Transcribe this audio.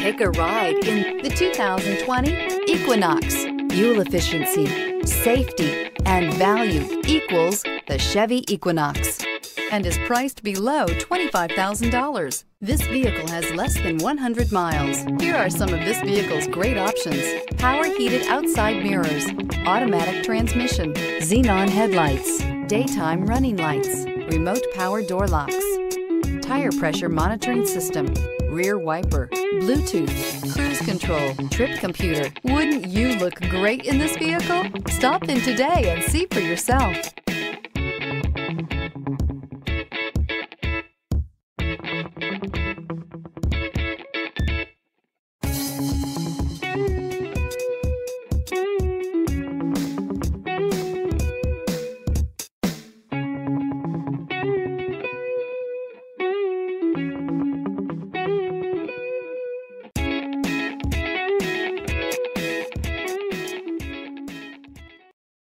Take a ride in the 2020 Equinox. Fuel efficiency, safety, and value equals the Chevy Equinox and is priced below $25,000. This vehicle has less than 100 miles. Here are some of this vehicle's great options. Power heated outside mirrors, automatic transmission, xenon headlights, daytime running lights, remote power door locks, tire pressure monitoring system, rear wiper, Bluetooth, cruise control, trip computer. Wouldn't you look great in this vehicle? Stop in today and see for yourself.